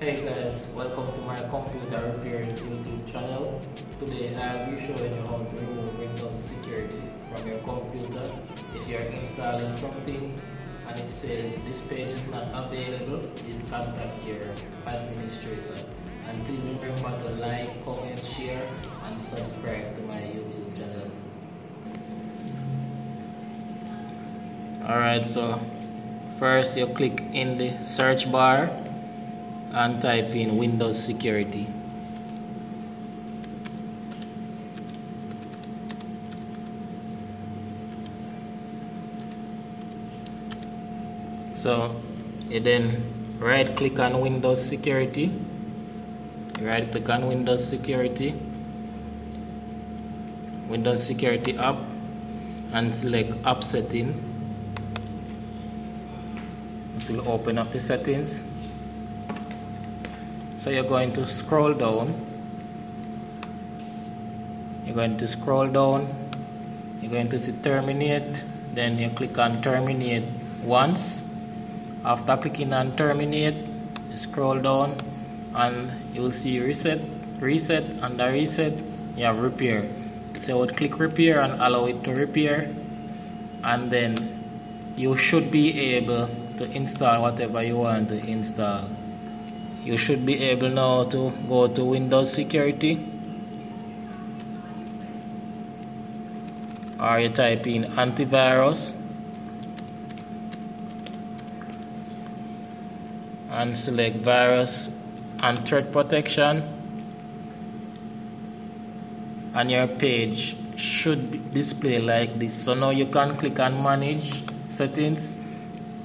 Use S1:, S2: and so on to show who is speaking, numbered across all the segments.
S1: Hey guys, welcome to my computer repairs YouTube channel. Today I'll be showing you how to remove Windows security from your computer. If you're installing something and it says this page is not available, please contact your administrator. And please remember to like, comment, share and subscribe to my YouTube channel. Alright, so first you click in the search bar and type in Windows Security. So you then right click on Windows Security. Right click on Windows Security. Windows Security app and select app setting. It will open up the settings so you're going to scroll down. You're going to scroll down. You're going to see terminate. Then you click on terminate once. After clicking on terminate scroll down and you will see reset reset and under reset. You have repair. So I would click repair and allow it to repair. And then you should be able to install whatever you want to install you should be able now to go to Windows Security. Or you type in antivirus? And select virus and threat protection. And your page should display like this. So now you can click on manage settings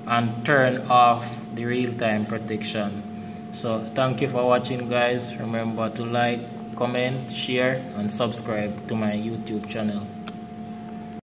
S1: and turn off the real-time protection so thank you for watching guys. Remember to like comment share and subscribe to my youtube channel